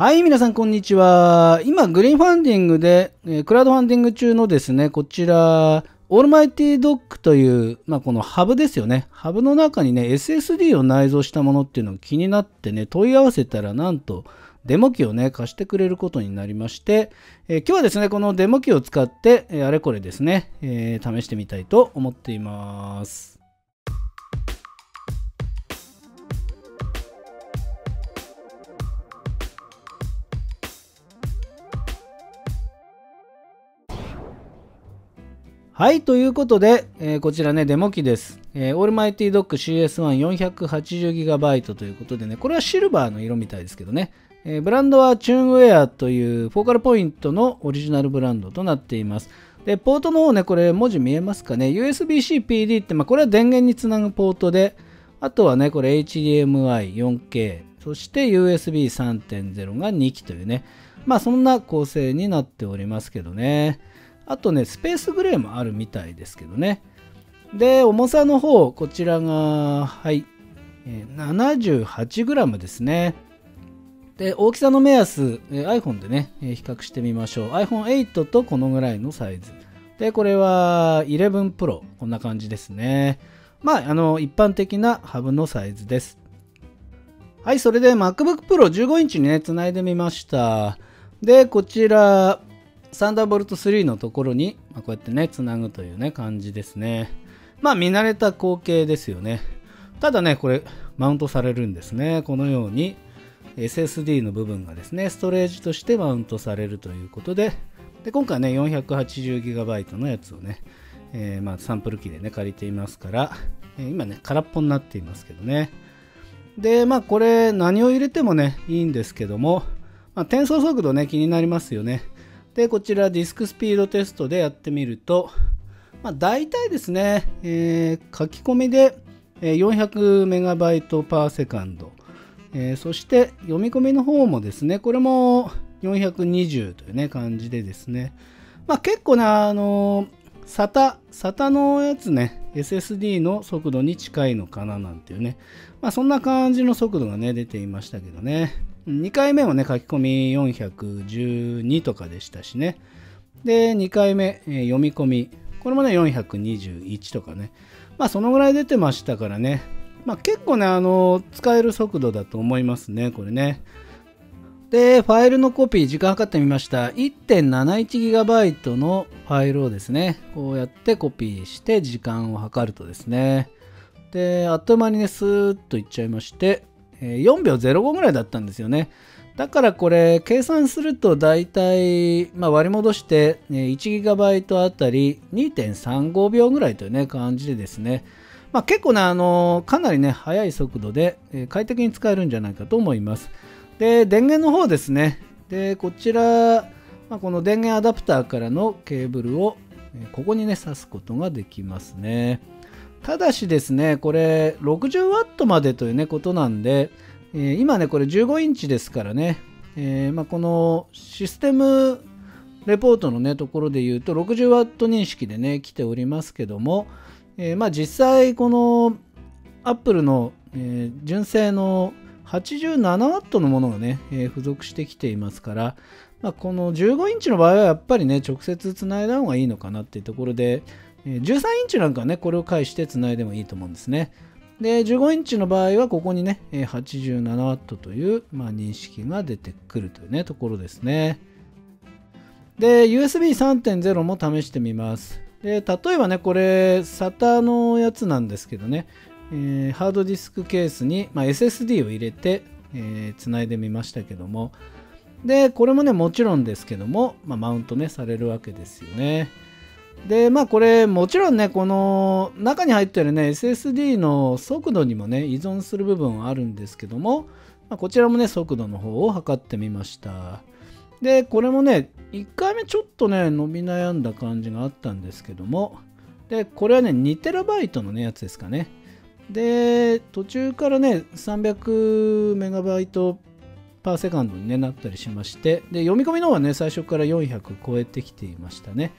はい、皆さんこんにちは。今、グリーンファンディングで、え、クラウドファンディング中のですね、こちら、オールマイティドックという、まあ、このハブですよね。ハブの中にね、SSD を内蔵したものっていうのが気になってね、問い合わせたらなんと、デモ機をね、貸してくれることになりまして、えー、今日はですね、このデモ機を使って、えー、あれこれですね、えー、試してみたいと思っています。はい、ということで、えー、こちらね、デモ機です。えー、オールマイティドック CS1480GB ということでね、これはシルバーの色みたいですけどね、えー、ブランドはチューンウェアというフォーカルポイントのオリジナルブランドとなっています。で、ポートの方ね、これ文字見えますかね ?USB-C PD って、まあ、これは電源につなぐポートで、あとはね、これ HDMI 4K、そして USB3.0 が2機というね、まあそんな構成になっておりますけどね。あとね、スペースグレーもあるみたいですけどね。で、重さの方、こちらが、はい、78g ですね。で、大きさの目安、iPhone でね、比較してみましょう。iPhone8 とこのぐらいのサイズ。で、これは11 Pro。こんな感じですね。まあ、あの、一般的なハブのサイズです。はい、それで MacBook Pro 15インチにね、つないでみました。で、こちら、サンダーボルト3のところに、まあ、こうやってね、つなぐというね、感じですね。まあ、見慣れた光景ですよね。ただね、これ、マウントされるんですね。このように、SSD の部分がですね、ストレージとしてマウントされるということで、で今回ね、480GB のやつをね、えー、まあ、サンプル機でね、借りていますから、えー、今ね、空っぽになっていますけどね。で、まあ、これ、何を入れてもね、いいんですけども、まあ、転送速度ね、気になりますよね。で、こちらディスクスピードテストでやってみると、まあ、大体ですね、えー、書き込みで 400MB パーセカンド、えー、そして読み込みの方もですね、これも420というね、感じでですね、まあ、結構な、あのー、SATA、SATA のやつね、SSD の速度に近いのかななんていうね、まあ、そんな感じの速度がね、出ていましたけどね。2回目もね、書き込み412とかでしたしね。で、2回目、えー、読み込み。これもね、421とかね。まあ、そのぐらい出てましたからね。まあ、結構ね、あの、使える速度だと思いますね、これね。で、ファイルのコピー、時間計ってみました。1.71GB のファイルをですね、こうやってコピーして時間を計るとですね。で、あっという間にね、スーッといっちゃいまして、4秒05ぐらいだったんですよね。だからこれ計算すると大体、まあ、割り戻して 1GB あたり2.35秒ぐらいというね感じでですね、まあ、結構ねあのかなりね速い速度で快適に使えるんじゃないかと思います。で電源の方ですねでこちら、まあ、この電源アダプターからのケーブルをここにね挿すことができますね。ただしですね、これ 60W までというね、ことなんで、えー、今ね、これ15インチですからね、えー、まあ、このシステムレポートのね、ところで言うと 60W 認識でね、来ておりますけども、えー、まあ、実際この Apple の、え純正の 87W のものがね、え付属してきていますから、まあ、この15インチの場合はやっぱりね、直接つないだ方がいいのかなっていうところで、13インチなんかはね、これを介してつないでもいいと思うんですね。で、15インチの場合は、ここにね、87W という、まあ、認識が出てくるというね、ところですね。で、USB3.0 も試してみます。で、例えばね、これ、SATA のやつなんですけどね、えー、ハードディスクケースに、まあ、SSD を入れて、えー、つないでみましたけども、で、これもね、もちろんですけども、まあ、マウントね、されるわけですよね。で、まあこれもちろんね、この中に入ってるね、SSD の速度にもね、依存する部分はあるんですけども、まあ、こちらもね、速度の方を測ってみました。で、これもね、1回目ちょっとね、伸び悩んだ感じがあったんですけども、で、これはね、2TB のね、やつですかね。で、途中からね、300MB パーセカンドに、なったりしまして、で、読み込みの方はね、最初から400超えてきていましたね。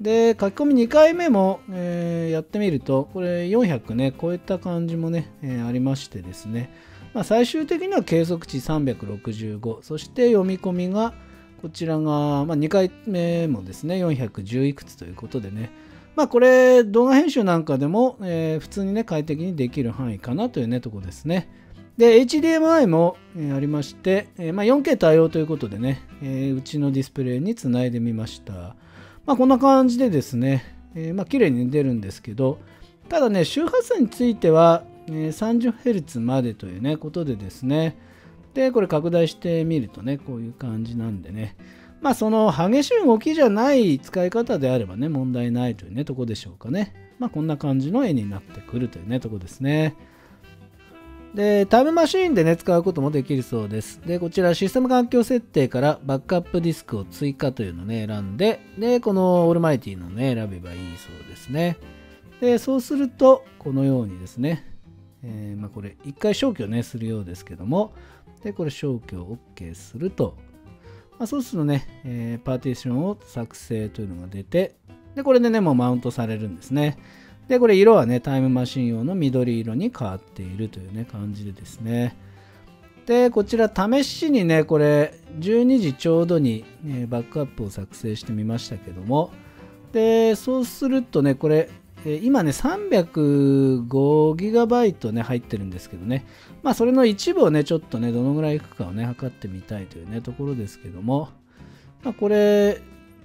で書き込み2回目も、えー、やってみるとこれ400ね超えた感じもね、えー、ありましてですね。まあ、最終的には計測値365そして読み込みがこちらが、まあ、2回目もですね410いくつということでね。まあこれ動画編集なんかでも、えー、普通にね快適にできる範囲かなというねとこですね。で HDMI も、えー、ありまして、えー、まあ、4K 対応ということでね、えうちのディスプレイにつないでみました。まあこんな感じでですね、えまあ綺麗に出るんですけどただね周波数については、え 30Hz までというねことでですねでこれ拡大してみるとねこういう感じなんでねまあその激しい動きじゃない使い方であればね問題ないというねとこでしょうかね。まあこんな感じの絵になってくるというねとこですね。でタイムマシーンでね使うこともできるそうです。でこちらシステム環境設定からバックアップディスクを追加というのをね選んででこのオールマイティのね選べばいいそうですね。でそうするとこのようにですね、えー、まあ、これ一回消去ねするようですけどもで、これ消去を OK すると、まあ、そうするとね、えー、パーティションを作成というのが出て、で、これでね、もうマウントされるんですね。で、これ色はね、タイムマシン用の緑色に変わっているというね、感じでですね。で、こちら試しにね、これ12時ちょうどに、えバックアップを作成してみましたけども、で、そうするとね、これ今ね 305GB ね入ってるんですけどね。まあそれの一部をねちょっとねどのぐらいいくかをね測ってみたいというねところですけども。まあこれ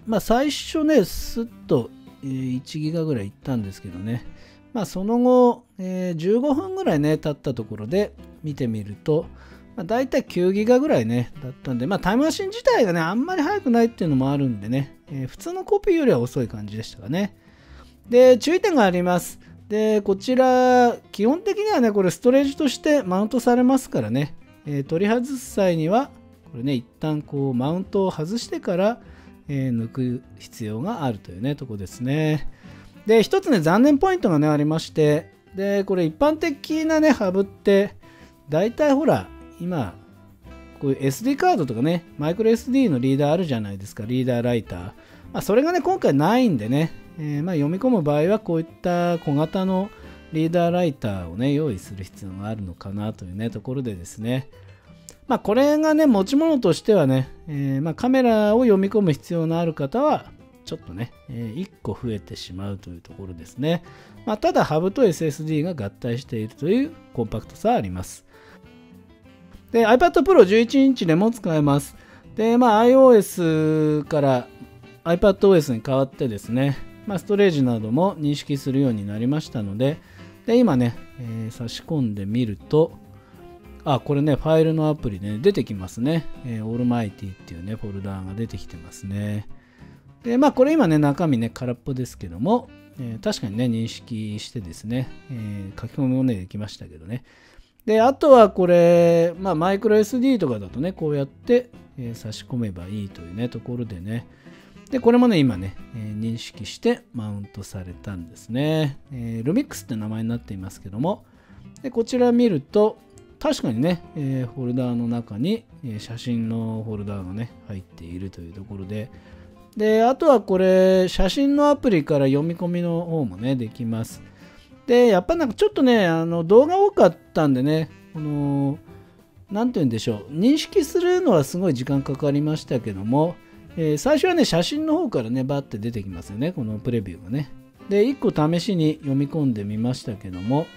まあ最初ねスッと1ギガぐらいいったんですけどねまあその後、えー、15分ぐらいね経ったところで見てみるとまあ、大体9ギガぐらいね、だったんで、まあ、タイムマシン自体がね、あんまり速くないっていうのもあるんでね、えー、普通のコピーよりは遅い感じでしたかね。で、注意点があります。で、こちら、基本的にはね、これストレージとしてマウントされますからね、えー、取り外す際には、これね、一旦こう、マウントを外してから、えー、抜く必要があるというね、とこですね。で、一つね、残念ポイントがね、ありまして、で、これ一般的なね、ハブって、大体ほら、今、こういう SD カードとかね、マイクロ SD のリーダーあるじゃないですか、リーダーライター。まあ、それがね、今回ないんでね、えー、まあ、読み込む場合はこういった小型のリーダーライターをね用意する必要があるのかなというねところでですねまあこれがね持ち物としてはね、えー、まあ、カメラを読み込む必要のある方はちょっとね、えー、1個増えてしまうというところですね、まあ、ただハブと SSD が合体しているというコンパクトさはあります。で iPad Pro 11インチでも使えます。でまあ iOS から iPadOS に変わってですねまあ、ストレージなども認識するようになりましたので、で今ね、えー、差し込んでみると、あ、これね、ファイルのアプリね、出てきますね。えー、オールマイティっていうね、フォルダーが出てきてますね。で、まあこれ今ね、中身ね、空っぽですけども、えー、確かにね、認識してですね、えー、書き込みもね、できましたけどね。で、あとはこれ、まあマイクロ SD とかだとね、こうやって、えー、差し込めばいいというね、ところでね、で、これもね、今ね、えー、認識してマウントされたんですね。えー、ルミックスって名前になっていますけども、でこちら見ると、確かにね、えー、フォルダーの中に、え、写真のフォルダーがね、入っているというところで、で、あとはこれ、写真のアプリから読み込みの方もね、できます。で、やっぱなんかちょっとね、あの動画多かったんでね、この、なんて言うんでしょう、認識するのはすごい時間かかりましたけども、えー、最初はね、写真の方からね、バッて出てきますよね、このプレビューがね。で、1個試しに読み込んでみましたけども、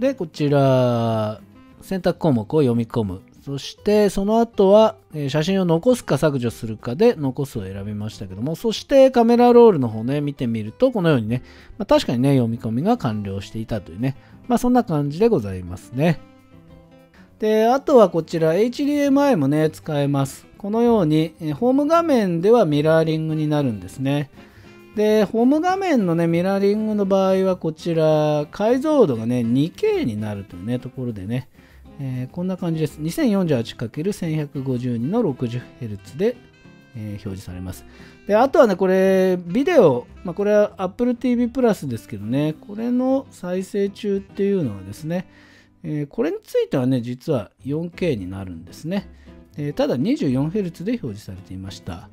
で、こちら、選択項目を読み込む。そして、その後は、え、写真を残すか削除するかで残すを選びましたけども、そしてカメラロールの方ね、見てみると、このようにね、まあ、確かにね、読み込みが完了していたというね、まあそんな感じでございますね。で、あとはこちら HDMI もね、使えます。このように、ホーム画面ではミラーリングになるんですね。で、ホーム画面のね、ミラーリングの場合はこちら、解像度がね、2K になるというね、ところでね、えー、こんな感じです。2048×1152 の 60Hz で、えー、表示されます。で、あとはね、これ、ビデオ、まあ、これは Apple TV プラスですけどね、これの再生中っていうのはですね、えー、これについてはね、実は 4K になるんですね。えー、ただ 24Hz で表示されていました。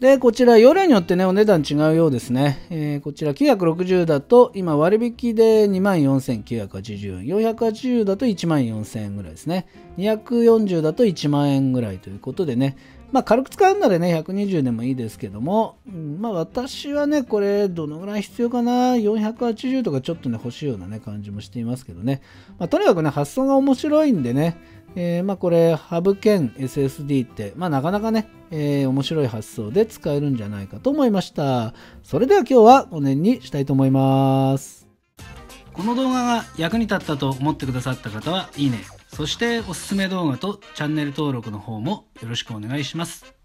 で、こちら、容量によってね、お値段違うようですね。えー、こちら、960だと、今、割引で24,980円。480だと14,000円ぐらいですね。240だと1万円ぐらいということでね。まあ、軽く使うならね、120でもいいですけども、まあ、私はね、これ、どのぐらい必要かな、480とかちょっとね、欲しいようなね、感じもしていますけどね。まあ、とにかくね、発想が面白いんでね、えー、まあ、これ、ハブ兼 SSD って、まあ、なかなかね、えー、面白い発想で使えるんじゃないかと思いました。それでは今日はこの辺にしたいと思います。この動画が役に立ったと思ってくださった方は、いいね。そしておすすめ動画とチャンネル登録の方もよろしくお願いします。